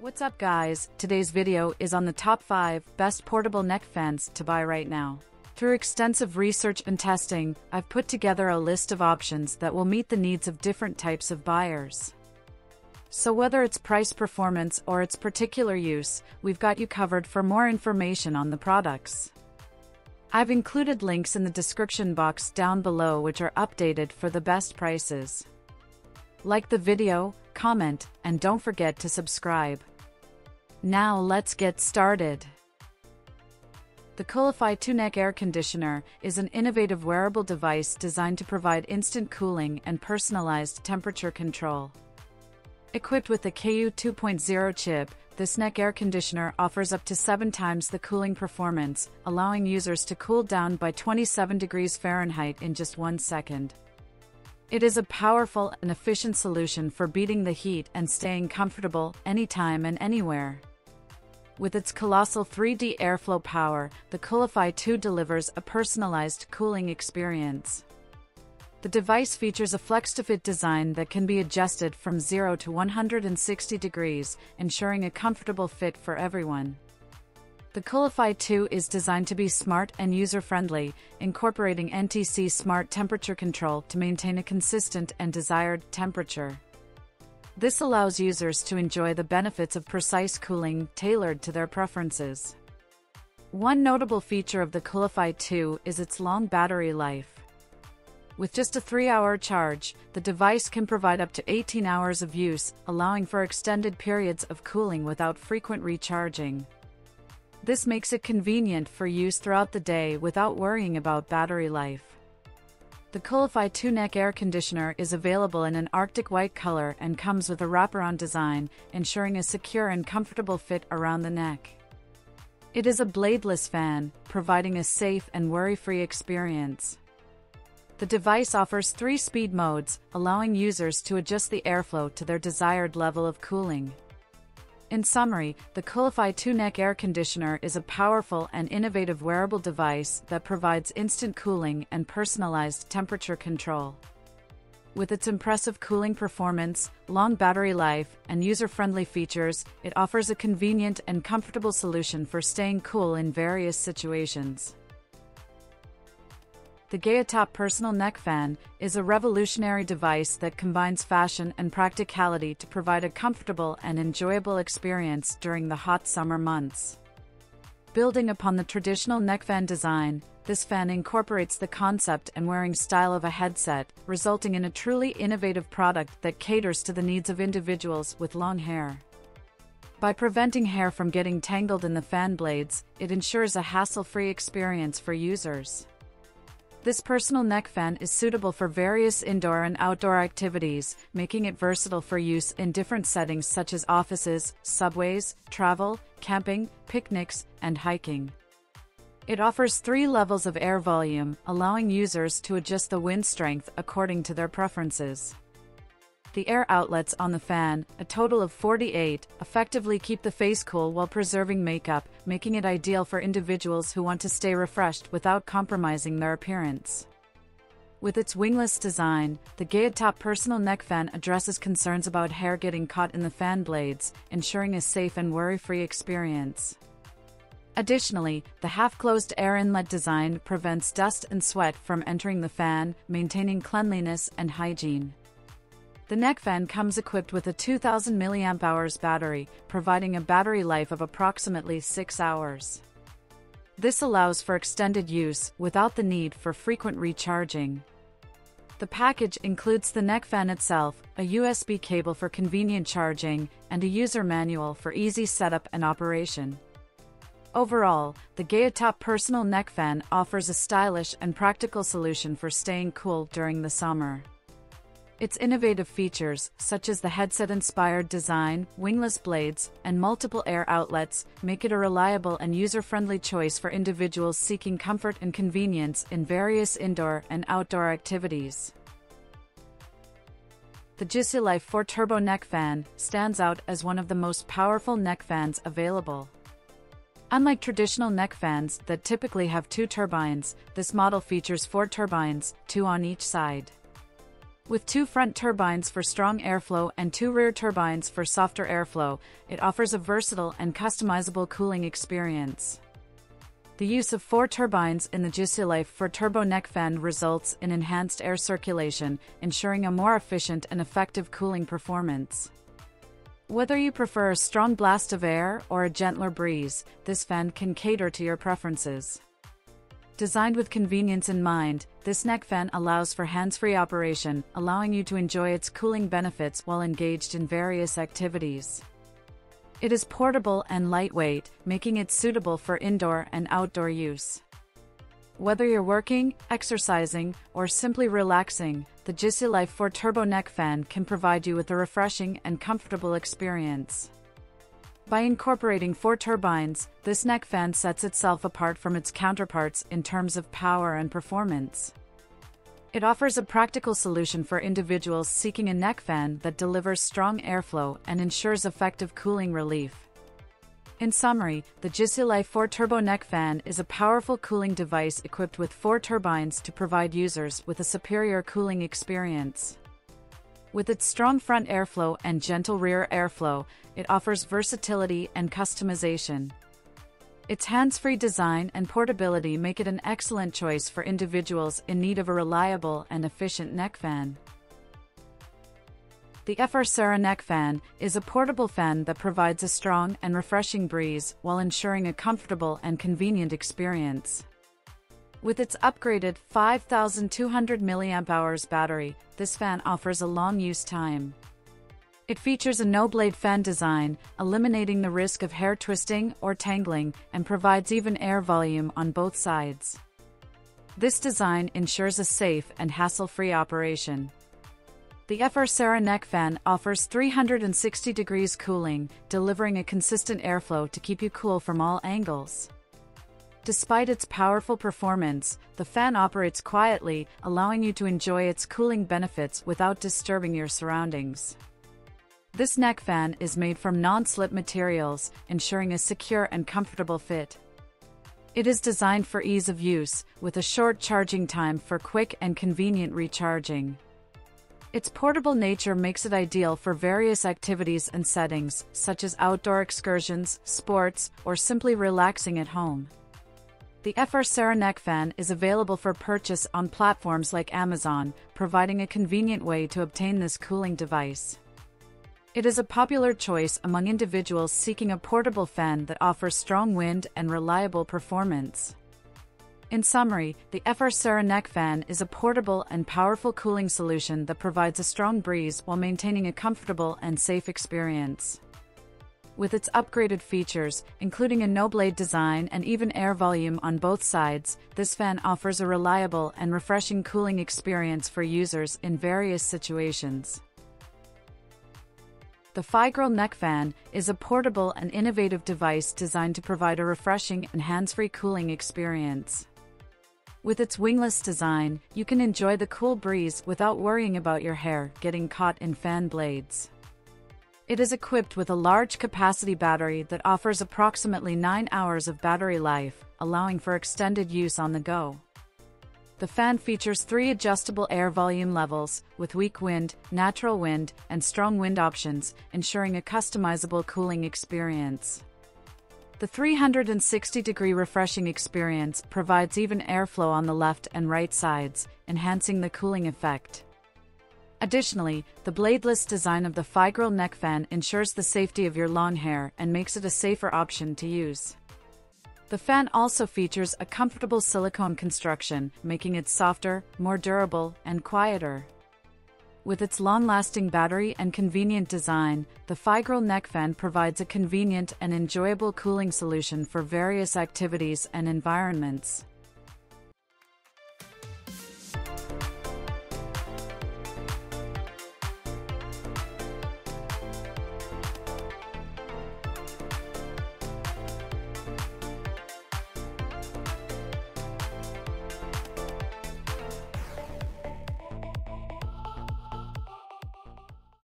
What's up guys, today's video is on the top 5 best portable neck fans to buy right now. Through extensive research and testing, I've put together a list of options that will meet the needs of different types of buyers. So whether it's price performance or its particular use, we've got you covered for more information on the products. I've included links in the description box down below which are updated for the best prices. Like the video, comment, and don't forget to subscribe. Now let's get started. The Coolify 2 Neck Air Conditioner is an innovative wearable device designed to provide instant cooling and personalized temperature control. Equipped with the KU 2.0 chip, this neck air conditioner offers up to 7 times the cooling performance, allowing users to cool down by 27 degrees Fahrenheit in just one second. It is a powerful and efficient solution for beating the heat and staying comfortable anytime and anywhere. With its colossal 3D airflow power, the Coolify 2 delivers a personalized cooling experience. The device features a flex-to-fit design that can be adjusted from 0 to 160 degrees, ensuring a comfortable fit for everyone. The Coolify 2 is designed to be smart and user-friendly, incorporating NTC Smart Temperature Control to maintain a consistent and desired temperature. This allows users to enjoy the benefits of precise cooling tailored to their preferences. One notable feature of the Coolify 2 is its long battery life. With just a 3-hour charge, the device can provide up to 18 hours of use, allowing for extended periods of cooling without frequent recharging. This makes it convenient for use throughout the day without worrying about battery life. The Coolify 2-neck air conditioner is available in an arctic white color and comes with a wraparound design, ensuring a secure and comfortable fit around the neck. It is a bladeless fan, providing a safe and worry-free experience. The device offers three speed modes, allowing users to adjust the airflow to their desired level of cooling. In summary, the Coolify 2-neck air conditioner is a powerful and innovative wearable device that provides instant cooling and personalized temperature control. With its impressive cooling performance, long battery life, and user-friendly features, it offers a convenient and comfortable solution for staying cool in various situations. The Gaiatop Personal Neck Fan is a revolutionary device that combines fashion and practicality to provide a comfortable and enjoyable experience during the hot summer months. Building upon the traditional neck fan design, this fan incorporates the concept and wearing style of a headset, resulting in a truly innovative product that caters to the needs of individuals with long hair. By preventing hair from getting tangled in the fan blades, it ensures a hassle-free experience for users. This personal neck fan is suitable for various indoor and outdoor activities, making it versatile for use in different settings such as offices, subways, travel, camping, picnics, and hiking. It offers three levels of air volume, allowing users to adjust the wind strength according to their preferences. The air outlets on the fan, a total of 48, effectively keep the face cool while preserving makeup, making it ideal for individuals who want to stay refreshed without compromising their appearance. With its wingless design, the Gaiatop personal neck fan addresses concerns about hair getting caught in the fan blades, ensuring a safe and worry-free experience. Additionally, the half-closed air inlet design prevents dust and sweat from entering the fan, maintaining cleanliness and hygiene. The neck fan comes equipped with a 2000 mAh battery, providing a battery life of approximately 6 hours. This allows for extended use without the need for frequent recharging. The package includes the neck fan itself, a USB cable for convenient charging, and a user manual for easy setup and operation. Overall, the Gaiatop personal neck fan offers a stylish and practical solution for staying cool during the summer. Its innovative features, such as the headset-inspired design, wingless blades, and multiple air outlets, make it a reliable and user-friendly choice for individuals seeking comfort and convenience in various indoor and outdoor activities. The Jisulife 4 Turbo Neck Fan stands out as one of the most powerful neck fans available. Unlike traditional neck fans that typically have two turbines, this model features four turbines, two on each side. With two front turbines for strong airflow and two rear turbines for softer airflow, it offers a versatile and customizable cooling experience. The use of four turbines in the Jisulife for turbo neck fan results in enhanced air circulation, ensuring a more efficient and effective cooling performance. Whether you prefer a strong blast of air or a gentler breeze, this fan can cater to your preferences. Designed with convenience in mind, this neck fan allows for hands-free operation, allowing you to enjoy its cooling benefits while engaged in various activities. It is portable and lightweight, making it suitable for indoor and outdoor use. Whether you're working, exercising, or simply relaxing, the Jisulife 4 Turbo Neck Fan can provide you with a refreshing and comfortable experience. By incorporating four turbines, this neck fan sets itself apart from its counterparts in terms of power and performance. It offers a practical solution for individuals seeking a neck fan that delivers strong airflow and ensures effective cooling relief. In summary, the Jisulife 4 Turbo Neck Fan is a powerful cooling device equipped with four turbines to provide users with a superior cooling experience. With its strong front airflow and gentle rear airflow, it offers versatility and customization. Its hands-free design and portability make it an excellent choice for individuals in need of a reliable and efficient neck fan. The FR neck fan is a portable fan that provides a strong and refreshing breeze while ensuring a comfortable and convenient experience. With its upgraded 5200 mAh battery, this fan offers a long use time. It features a no-blade fan design, eliminating the risk of hair twisting or tangling, and provides even air volume on both sides. This design ensures a safe and hassle-free operation. The FR neck fan offers 360 degrees cooling, delivering a consistent airflow to keep you cool from all angles. Despite its powerful performance, the fan operates quietly, allowing you to enjoy its cooling benefits without disturbing your surroundings. This neck fan is made from non-slip materials, ensuring a secure and comfortable fit. It is designed for ease of use, with a short charging time for quick and convenient recharging. Its portable nature makes it ideal for various activities and settings, such as outdoor excursions, sports, or simply relaxing at home. The FR neck fan is available for purchase on platforms like Amazon, providing a convenient way to obtain this cooling device. It is a popular choice among individuals seeking a portable fan that offers strong wind and reliable performance. In summary, the FR neck fan is a portable and powerful cooling solution that provides a strong breeze while maintaining a comfortable and safe experience. With its upgraded features, including a no-blade design and even air volume on both sides, this fan offers a reliable and refreshing cooling experience for users in various situations. The Figril Neck Fan is a portable and innovative device designed to provide a refreshing and hands-free cooling experience. With its wingless design, you can enjoy the cool breeze without worrying about your hair getting caught in fan blades. It is equipped with a large capacity battery that offers approximately 9 hours of battery life, allowing for extended use on the go. The fan features three adjustable air volume levels, with weak wind, natural wind, and strong wind options, ensuring a customizable cooling experience. The 360-degree refreshing experience provides even airflow on the left and right sides, enhancing the cooling effect. Additionally, the bladeless design of the Figril neck fan ensures the safety of your long hair and makes it a safer option to use. The fan also features a comfortable silicone construction, making it softer, more durable, and quieter. With its long-lasting battery and convenient design, the Figril neck fan provides a convenient and enjoyable cooling solution for various activities and environments.